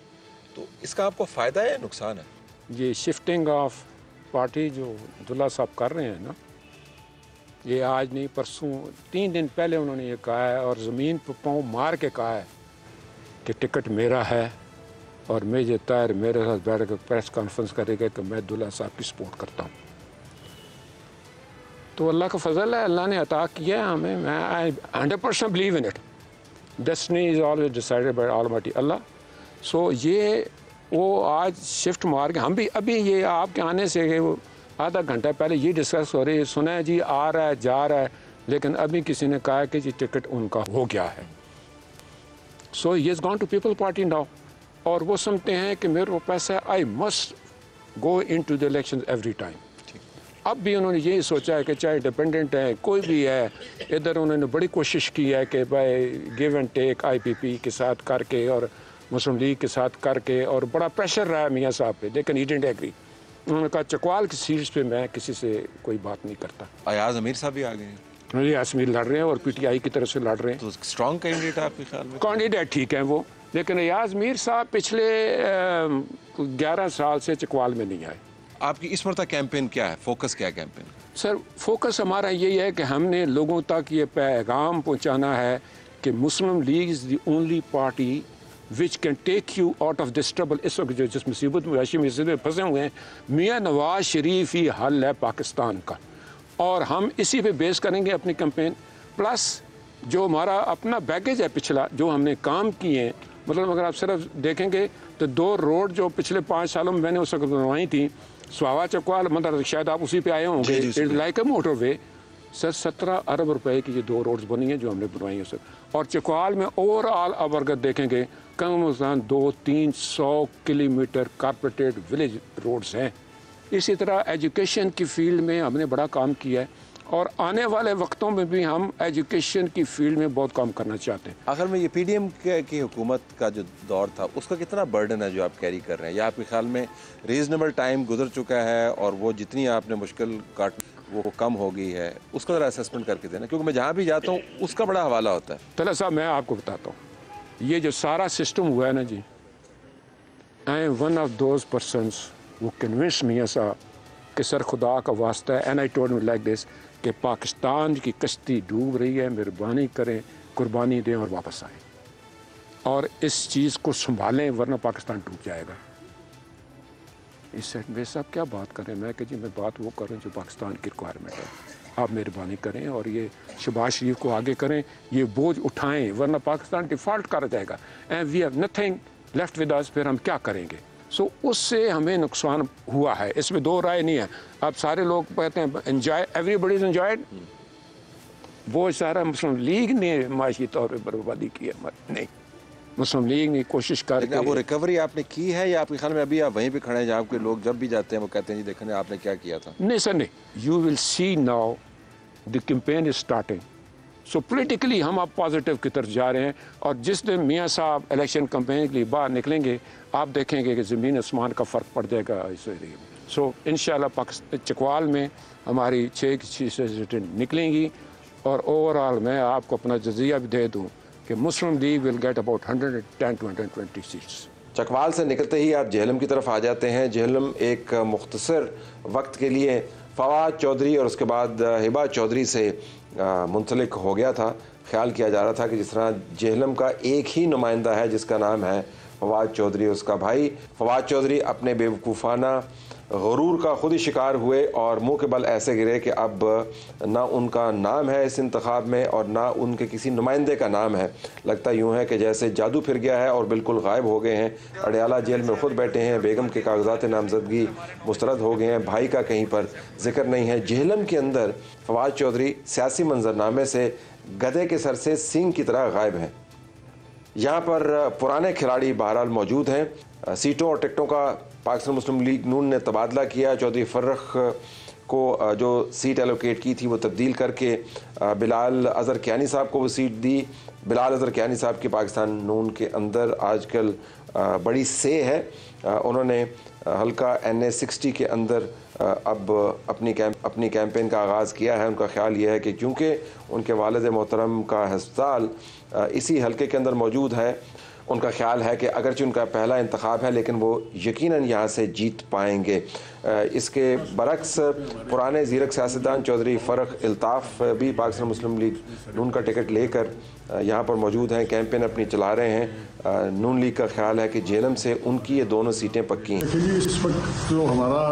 तो इसका आपको फ़ायदा है या नुकसान है? ये शिफ्टिंग ऑफ़ पार्टी जो दुल्ला साहब कर रहे हैं ना, ये आज नहीं, परसों, तीन दिन पहले उन्होंने ये कहा है और ज़मीन पर पाँव मार के कहा है कि टिकट मेरा है और मेजर तायर मेरे साथ बैठ कर प्रेस कॉन्फ्रेंस करेगा कि मैं दुल्ला साहब की सपोर्ट करता हूँ। तो अल्लाह का फजल है, अल्लाह ने अता किया है हमें, मैं I hundred percent believe in it destiny is always decided by almighty Allah so ये वो आज शिफ्ट मार के हम भी, अभी ये आपके आने से आधा घंटा पहले ये डिस्कस हो रही है। सुना है जी, आ रहा है, जा रहा है, लेकिन अभी किसी ने कहा कि जी टिकट उनका हो गया है। सो ये is gone to People Party now और वो समझते हैं कि मेरे को पैसा है I must go into the election every time अब भी उन्होंने यही सोचा है कि चाहे डिपेंडेंट है, कोई भी है, इधर उन्होंने बड़ी कोशिश की है कि भाई गिव एंड टेक आईपीपी के साथ करके और मुस्लिम लीग के साथ करके और बड़ा प्रेशर रहा है मियाँ साहब पे। लेकिन ही डेंट एग्री उन्होंने कहा चकवाल की सीट्स पे मैं किसी से कोई बात नहीं करता। अयाज अमीर साहब भी आ गए हैं। ये अजमीर लड़ रहे हैं और पीटीआई की तरफ़ से लड़ रहे हैं। तो स्ट्रॉन्ग कैंडिडेट आपके ख्याल में? कैंडिडेट ठीक है वो। लेकिन अयाज मीर साहब पिछले ग्यारह साल से चकवाल में नहीं आए। आपकी इस मरता कैंपेन क्या है? फोकस क्या है कैंपेन सर फोकस हमारा यही है कि हमने लोगों तक ये पैगाम पहुंचाना है कि Muslim League is the only party which can take you out of this trouble इस वक्त जो जिस मुसीबत में ऐसी मुसीबत में फंसे हुए हैं मियाँ नवाज़ शरीफ ही हल है पाकिस्तान का। और हम इसी पे बेस करेंगे अपनी कंपेन प्लस जो हमारा अपना बैगेज है पिछला जो हमने काम किए हैं मतलब अगर आप सिर्फ़ देखेंगे तो दो रोड जो पिछले पाँच सालों में मैंने उस वक्त बनवाई थी स्वावा चकवाल मतलब शायद आप उसी पे आए होंगे like a motorway sir, सत्रह अरब रुपए की ये दो रोड्स बनी हैं जो हमने बनवाई हैं, सर। और चकवाल में ओवरऑल अब अगर देखेंगे, कम अज कम दो तीन सौ किलोमीटर कारपोरेटेड विलेज रोड्स हैं। इसी तरह एजुकेशन की फ़ील्ड में हमने बड़ा काम किया है और आने वाले वक्तों में भी हम एजुकेशन की फ़ील्ड में बहुत काम करना चाहते हैं। आखिर में ये पीडीएम की हुकूमत का जो दौर था, उसका कितना बर्डन है जो आप कैरी कर रहे हैं? या आपके ख्याल में रीजनेबल टाइम गुजर चुका है और वो जितनी आपने मुश्किल काट वो कम हो गई है, उसका ज़रा असेसमेंट करके देना, क्योंकि मैं जहाँ भी जाता हूँ, उसका बड़ा हवाला होता है। तला साहब, मैं आपको बताता हूँ, ये जो सारा सिस्टम हुआ है ना जी I am one of those person वो कन्विंस मियाँ साहब कि सर खुदा का वास्ता है। And I told me like this कि पाकिस्तान की कश्ती डूब रही है, मेहरबानी करें, कुर्बानी दें और वापस आएँ। और इस चीज़ को संभालें, वरना पाकिस्तान डूब जाएगा। इस सेट वे साहब क्या बात करें? मैं कि जी मैं बात वो करूँ जो पाकिस्तान की रिक्वायरमेंट है। आप मेहरबानी करें और ये शबाज शरीफ को आगे करें। ये बोझ उठाएँ वरना पाकिस्तान डिफ़ॉल्ट कर जाएगा। And we have nothing left with us फिर हम क्या करेंगे? सो so, उससे हमें नुकसान हुआ है। इसमें दो राय नहीं है। अब सारे लोग कहते हैं एंजॉय एवरीबडी इज़ एंजॉयड वो सारा मुस्लिम लीग ने माशी तौर पर बर्बादी की है। नहीं। मुस्लिम लीग ने कोशिश कर अब वो रिकवरी आपने की है या आपके ख्याल में अभी आप वहीं पे खड़े हैं जहाँ के लोग जब भी जाते हैं वो कहते हैं जी देखने आपने क्या किया था? नहीं सर नहीं। You will see now the campaign is starting so politically हम अब पॉजिटिव की तरफ़ जा रहे हैं और जिस दिन मियाँ साहब इलेक्शन कैंपेन के लिए बाहर निकलेंगे आप देखेंगे कि ज़मीन आसमान का फ़र्क पड़ जाएगा इस एरिए में सो इन पाकिस्तान चकवाल में हमारी छः की निकलेंगी और ओवरऑल मैं आपको अपना जजिया भी दे दूँ। कि Muslim League will get about hundred ten to hundred twenty seats Chakwal से निकलते ही आप जहलम की तरफ़ आ जाते हैं। जहलम एक मुख्तसर वक्त के लिए फवाद चौधरी और उसके बाद हिबा चौधरी से मुंसलिक हो गया था। ख्याल किया जा रहा था कि जिस तरह जहलम का एक ही नुमाइंदा है, जिसका नाम है फवाद चौधरी उसका भाई। फवाद चौधरी अपने बेवकूफ़ाना गरूर का खुद ही शिकार हुए और मुँह के बल ऐसे गिरे कि अब ना उनका नाम है इस इंतखब में और ना उनके किसी नुमाइंदे का नाम है। लगता यूँ है कि जैसे जादू फिर गया है और बिल्कुल गायब हो गए हैं। अडयाला जेल में खुद बैठे हैं, बेगम के कागजात नामजदगी मुस्तरद हो गए हैं, भाई का कहीं पर ज़िक्र नहीं है। जेहलम के अंदर फवाद चौधरी सियासी मंजरनामे से गधे के सर से सिंह की तरह गायब हैं। यहाँ पर पुराने खिलाड़ी बहरहाल मौजूद हैं। सीटों और टिकटों का पाकिस्तान मुस्लिम लीग नून ने तबादला किया। चौधरी फर्रख को जो सीट एलोकेट की थी वो तब्दील करके बिलाल अज़हर कियानी साहब को वो सीट दी। बिलाल अज़हर कियानी साहब की पाकिस्तान नून के अंदर आजकल बड़ी से है। उन्होंने हल्का एन ए सिक्सटी के अंदर अब अपनी कैंप अपनी कैंपेन का आगाज़ किया है। उनका ख्याल ये है कि क्योंकि उनके वालद मोहतरम का हस्पताल इसी हल्के के अंदर मौजूद है उनका ख्याल है कि अगरचे उनका पहला इंतखब है, लेकिन वो यकीन यहाँ से जीत पाएँगे। इसके बरक्स पुराने जीरक सियासतदान चौधरी फ़र्क अल्ताफ़ भी पाकिस्तान मुस्लिम लीग नून का टिकट लेकर यहाँ पर मौजूद हैं, कैंपेन अपनी चला रहे हैं। नून लीग का ख्याल है कि जेलम से उनकी ये दोनों सीटें पक्की हैं। इस वक्त जो हमारा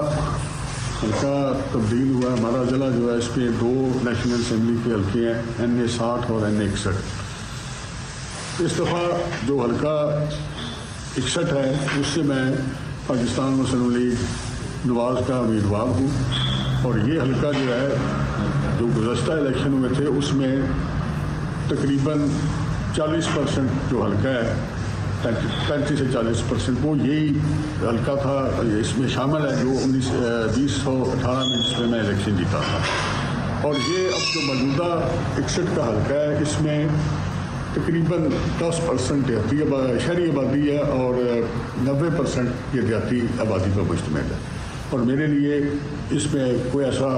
हल्का तब्दील हुआ हमारा ज़िला जो है इस पर दो नेशनल असम्बली के हल्के हैं, एन ए साठ और एन ए इकसठ। इस दफ़ा जो हल्का इकसठ है, उससे मैं पाकिस्तान मुस्लिम लीग नवाज़ का उम्मीदवार हूँ। और ये हल्का जो है, जो गुजशत इलेक्शन हुए थे, उसमें तकरीबन 40 परसेंट जो हल्का है, पैंतीस से चालीस परसेंट, वो यही हल्का था, इसमें शामिल है, जो उन्नीस बीस सौ अठारह में जिसमें मैं इलेक्शन जीता था। और ये अब जो मौजूदा इकसठ का हल्का है, इसमें तकरीबन 10 परसेंट देहाती शहरी आबादी है और 90 परसेंट ये देहाती आबादी पर मुश्तमिल है। और मेरे लिए इसमें कोई ऐसा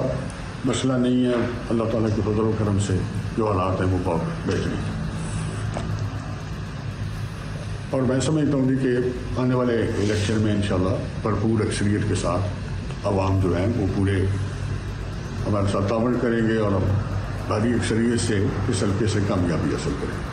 मसला नहीं है, अल्लाह ताला के फजल करम से जो हालात हैं वो बहुत बेहतरीन और मैं समझता हूँ कि आने वाले इलेक्शन में इंशाल्लाह भरपूर अक्सरियत के साथ आवाम जो हैं वो पूरे हमारे साथ तावन करेंगे और भारी अक्सरियत से इस हल्के से कामयाबी हासिल करेंगे।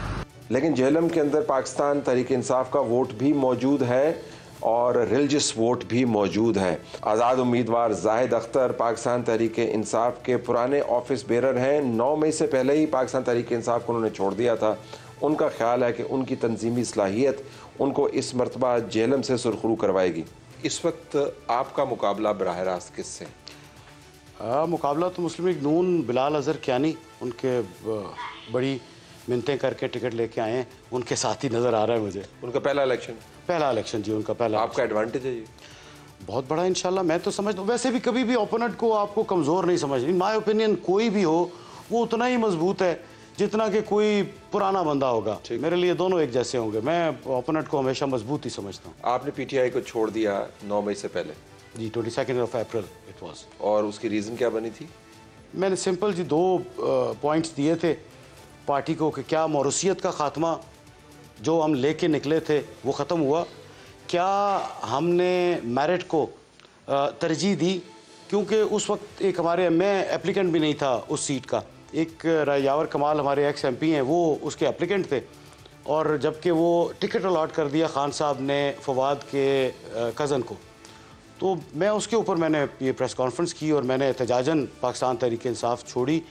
लेकिन जेहलम के अंदर पाकिस्तान तहरीक इंसाफ का वोट भी मौजूद है और रिलीजियस वोट भी मौजूद है। आज़ाद उम्मीदवार जाहिद अख्तर पाकिस्तान तहरीक इंसाफ के पुराने ऑफ़िस बेरर हैं। नौ मई से पहले ही पाकिस्तान तहरीक इंसाफ को उन्होंने छोड़ दिया था। उनका ख्याल है कि उनकी तनजीमी सलाहियत उनको इस मरतबा जेलम से सुरखरू करवाएगी। इस वक्त आपका मुकाबला बरह रास्त किस से? किससे मुकाबला तो मुस्लिम नून बिलाल अजहर क्यानी उनके बड़ी मिनतें करके टिकट लेके आए हैं उनके साथ ही नज़र आ रहा है मुझे। उनका पहला इलेक्शन पहला इलेक्शन जी उनका पहला। आपका एडवांटेज है ये? बहुत बड़ा इंशाल्लाह मैं तो समझता हूँ। वैसे भी कभी भी ओपोनेंट को आपको कमज़ोर नहीं समझ इन माई ओपिनियन कोई भी हो वो उतना ही मज़बूत है जितना कि कोई पुराना बंदा होगा। मेरे लिए दोनों एक जैसे होंगे। मैं ओपोनेंट को हमेशा मज़बूत ही समझता हूँ। आपने पीटीआई को छोड़ दिया नौ मई से पहले? जी twenty second of April it was और उसकी रीज़न क्या बनी थी? मैंने सिंपल जी दो पॉइंट्स दिए थे। पार्टी को कि क्या मौरूसीत का ख़ात्मा जो हम लेके निकले थे, वो ख़त्म हुआ? क्या हमने मेरिट को तरजीह दी? क्योंकि उस वक्त एक हमारे मैं एप्लीकेंट भी नहीं था उस सीट का। एक यावर कमाल हमारे एक्स एमपी हैं, वो उसके एप्लीकेंट थे। और जबकि वो टिकट अलाट कर दिया खान साहब ने फवाद के कज़न को। तो मैं उसके ऊपर मैंने ये प्रेस कॉन्फ्रेंस की और मैंने एहतजाजन पाकिस्तान तहरीक इंसाफ छोड़ी।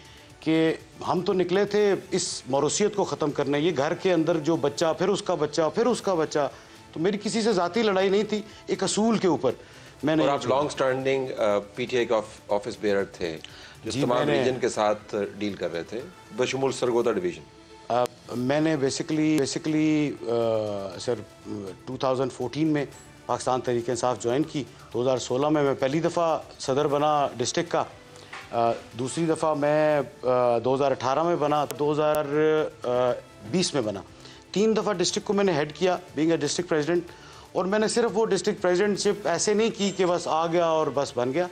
कि हम तो निकले थे इस मौरूसीत को ख़त्म करने ये घर के अंदर जो बच्चा फिर उसका बच्चा फिर उसका बच्चा। तो मेरी किसी से ज़ाती लड़ाई नहीं थी एक असूल के ऊपर। मैंने और आप लॉन्ग स्टैंडिंग पीटीआई के ऑफ़िस बेयर थे जो तमाम रीजन के साथ डील कर रहे थे बशमूल सरगोदा डिवीज़न मैंने बेसिकली बेसिकली सर 2014 में पाकिस्तान तहरीक इंसाफ ज्वाइन की। 2016 में मैं पहली दफ़ा सदर बना डिस्ट्रिक्ट का। दूसरी दफ़ा मैं 2018 में बना 2020 में बना। तीन दफ़ा डिस्ट्रिक्ट को मैंने हेड किया बीइंग ए डिस्ट्रिक्ट प्रेसिडेंट और मैंने सिर्फ़ वो डिस्ट्रिक्ट प्रेसिडेंटशिप ऐसे नहीं की कि बस आ गया और बस बन गया।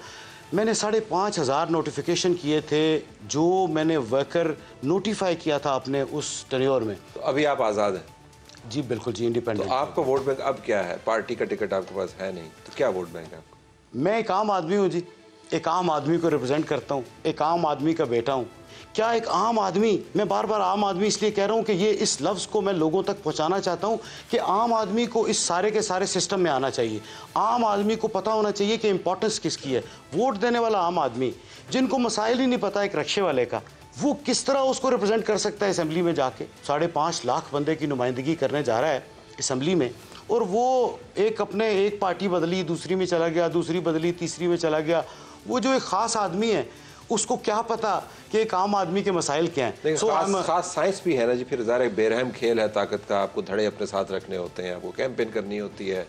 मैंने साढ़े पाँच हज़ार नोटिफिकेशन किए थे जो मैंने वर्कर नोटिफाई किया था अपने उस टनियोर में। तो अभी आप आज़ाद हैं? जी बिल्कुल जी इंडिपेंडेंट तो आपका वोट बैंक अब क्या है? पार्टी का टिकट आपके पास है नहीं तो क्या वोट बैंक है आपका? मैं एक आम आदमी हूँ जी। एक आम आदमी को रिप्रेजेंट करता हूँ, एक आम आदमी का बेटा हूँ। क्या एक आम आदमी, मैं बार बार आम आदमी इसलिए कह रहा हूँ कि ये इस लफ्ज़ को मैं लोगों तक पहुँचाना चाहता हूँ कि आम आदमी को इस सारे के सारे सिस्टम में आना चाहिए। आम आदमी को पता होना चाहिए कि इम्पोर्टेंस किसकी है। वोट देने वाला आम आदमी, जिनको मसाइल ही नहीं पता एक रक्शे वाले का, वो किस तरह उसको रिप्रेजेंट कर सकता है असम्बली में जाके? साढ़े पाँच लाख बंदे की नुमाइंदगी करने जा रहा है असम्बली में, और वो एक अपने एक पार्टी बदली, दूसरी में चला गया, दूसरी बदली, तीसरी में चला गया वो जो एक ख़ास आदमी है उसको क्या पता कि एक आम आदमी के मसाइल क्या हैं? so, खास, खास साइंस भी है ना जी फिर ज़ाहिर बेरहम खेल है ताकत का आपको धड़े अपने साथ रखने होते हैं आपको कैंपेन करनी होती है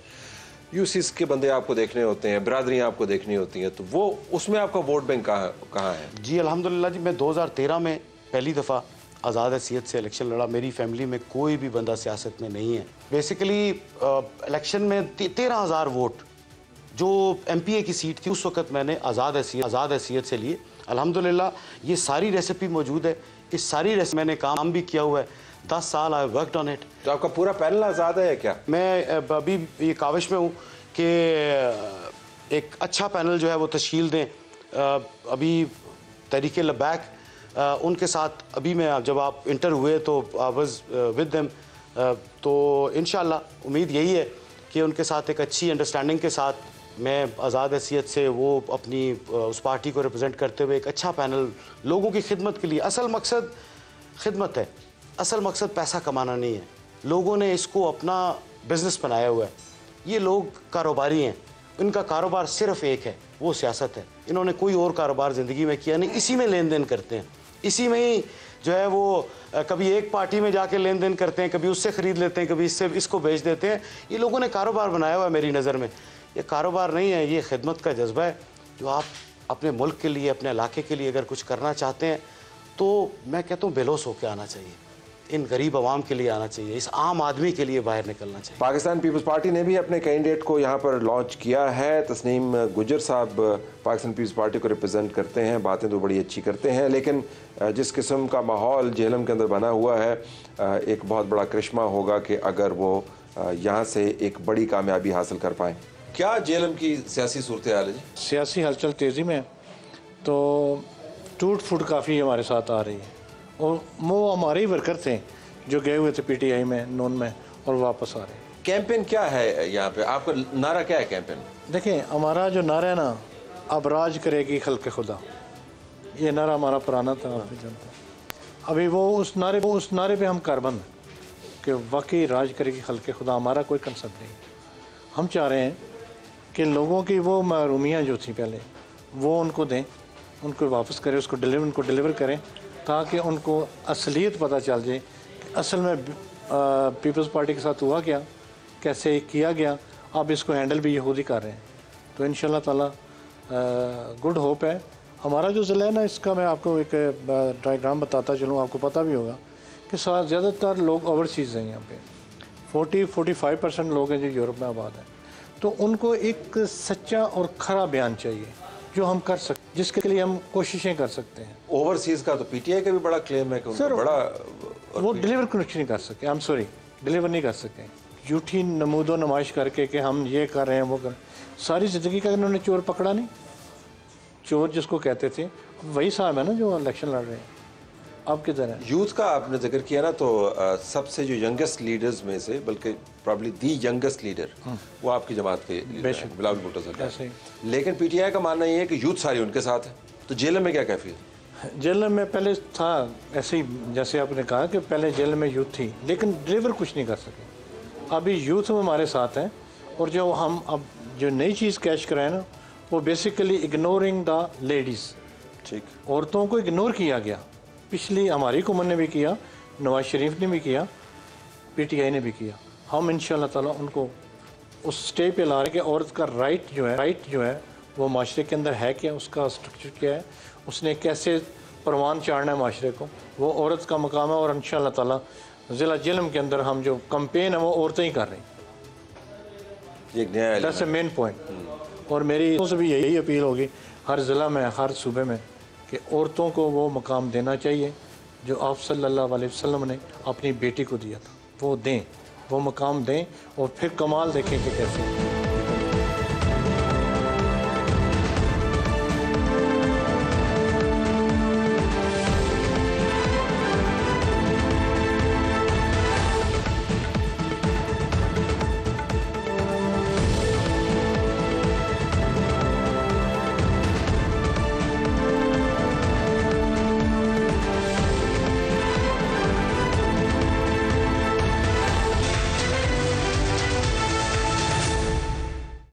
यूसीस के बंदे आपको देखने होते हैं बरदरियाँ आपको देखनी होती हैं तो वो उसमें आपका वोट बैंक कहाँ कहाँ है? जी अलहमदिल्ला जी मैं 2013 में पहली दफ़ा आज़ाद हैसियत से इलेक्शन लड़ा। मेरी फैमिली में कोई भी बंदा सियासत में नहीं है। बेसिकली इलेक्शन में तेरह हज़ार वोट जो एमपीए की सीट थी उस वक्त मैंने आज़ाद हैसियत आज़ाद हैसियत से लिए। अलहमदिल्ला ये सारी रेसिपी मौजूद है। इस सारी रेसिपी मैंने काम भी किया हुआ है। दस साल आई वर्कड ऑन इट तो आपका पूरा पैनल आज़ाद है क्या? मैं अभी ये काविश में हूँ कि एक अच्छा पैनल जो है वो तश्कील दें। अभी तरीके लबैक उनके साथ अभी मैं जब आप इंटर हुए तो आई वॉज़ विद दम तो इन उम्मीद यही है कि उनके साथ एक अच्छी अंडरस्टैंडिंग के साथ मैं आज़ाद हैसीत से वो अपनी उस पार्टी को रिप्रेजेंट करते हुए एक अच्छा पैनल लोगों की खिदमत के लिए, असल मकसद खिदमत है। असल मकसद पैसा कमाना नहीं है। लोगों ने इसको अपना बिज़नेस बनाया हुआ है। ये लोग कारोबारी हैं। इनका कारोबार सिर्फ़ एक है, वो सियासत है। इन्होंने कोई और कारोबार ज़िंदगी में किया नहीं, इसी में लेन देन करते हैं। इसी में ही जो है वो कभी एक पार्टी में जाके लेन देन करते हैं, कभी उससे ख़रीद लेते हैं, कभी इससे, इसको बेच देते हैं। ये लोगों ने कारोबार बनाया हुआ है मेरी नज़र में। ये कारोबार नहीं है, ये खिदमत का जज्बा है जो आप अपने मुल्क के लिए, अपने इलाके के लिए अगर कुछ करना चाहते हैं तो मैं कहता हूँ बेलोस होकर आना चाहिए। इन गरीब आवाम के लिए आना चाहिए, इस आम आदमी के लिए बाहर निकलना चाहिए। पाकिस्तान पीपल्स पार्टी ने भी अपने कैंडिडेट को यहाँ पर लॉन्च किया है। तस्नीम गुजर साहब पाकिस्तान पीपल्स पार्टी को रिप्रेजेंट करते हैं, बातें तो बड़ी अच्छी करते हैं, लेकिन जिस किस्म का माहौल जेलम के अंदर बना हुआ है एक बहुत बड़ा करिश्मा होगा कि अगर वो यहाँ से एक बड़ी कामयाबी हासिल कर पाएँ। क्या जेलम की सियासी सूरत हाल है सियासी हलचल तेज़ी में तो टूट फूट काफ़ी हमारे साथ आ रही है। और वो हमारे ही वर्कर थे जो गए हुए थे पीटीआई में नून में और वापस आ रहे हैं। कैंपेन क्या है यहाँ पे? आपका नारा क्या है कैंपेन देखें हमारा जो नारा है ना अब राज करेगी खल के खुदा। ये नारा हमारा पुराना था आप जानते अभी वो उस नारे वो उस नारे पे हम कारबंद कि वाकई राज करेगी खल के खुदा। हमारा कोई कंसेप्ट नहीं। हम चाह रहे हैं कि लोगों की वो महरूमियाँ जो थी पहले, वो उनको दें, उनको वापस करें, उसको डिलीवर उनको डिलीवर करें, ताकि उनको असलियत पता चल जाए कि असल में पीपल्स पार्टी के साथ हुआ क्या, कैसे किया गया, अब इसको हैंडल भी यहूदी कर रहे हैं। तो इन ताला गुड होप है। हमारा जो ज़िला है ना, इसका मैं आपको एक डायग्राम बताता चलूँ, आपको पता भी होगा कि ज़्यादातर लोग ओवरसीज़ हैं यहाँ पे। 40 45 परसेंट लोग हैं जो यूरोप में आबाद हैं। तो उनको एक सच्चा और खरा बयान चाहिए जो हम कर सकते जिसके लिए हम कोशिशें कर सकते हैं। ओवरसीज का तो पीटीआई का भी बड़ा क्लेम है कि सर बड़ा वो डिलीवर कुछ नहीं कर सके। आई एम सॉरी डिलीवर नहीं कर सके। झूठी नमूदो नुमाइश करके कि हम ये कर रहे हैं वो कर। सारी ज़िंदगी का इन्होंने चोर पकड़ा नहीं। चोर जिसको कहते थे वही साहब है ना जो इलेक्शन लड़ रहे हैं। अब किधर है? यूथ का आपने ज़िक्र किया ना तो आ, सबसे जो यंगेस्ट लीडर्स में से बल्कि प्रॉब्ली दी यंगेस्ट लीडर वो आपकी जमात के बिलावल भुट्टो सर। लेकिन पीटीआई का मानना ये है कि यूथ सारी उनके साथ है तो जेल में क्या कैफियत? जेल में पहले था ऐसे ही जैसे आपने कहा कि पहले जेल में यूथ थी लेकिन ड्राइवर कुछ नहीं कर सके। अभी यूथ में हमारे साथ हैं और जो हम अब जो नई चीज़ कैश कराए ना वो बेसिकली इग्नोरिंग द लेडीज़ ठीक। औरतों को इग्नोर किया गया। पिछली हमारी हुकूमत ने भी किया नवाज़ शरीफ ने भी किया पीटीआई ने भी किया। हम इन ताला उनको उस स्टे पे ला रहे कि औरत का राइट जो है राइट जो है वो माशरे के अंदर है क्या उसका स्ट्रक्चर क्या है उसने कैसे परवान चाड़ना है माशरे को वो औरत का मकाम है और इन ताला ज़िला जिलम के अंदर हम जो कंपेन है वो औरतें ही कर रही हैं। मेन पॉइंट और मेरी से भी यही अपील होगी हर ज़िला में हर सूबे में कि औरतों को वो मकाम देना चाहिए जो आप सल्लल्लाहु अलैहि वसल्लम ने अपनी बेटी को दिया था। वो दें, वो मकाम दें और फिर कमाल देखें कि कैसे।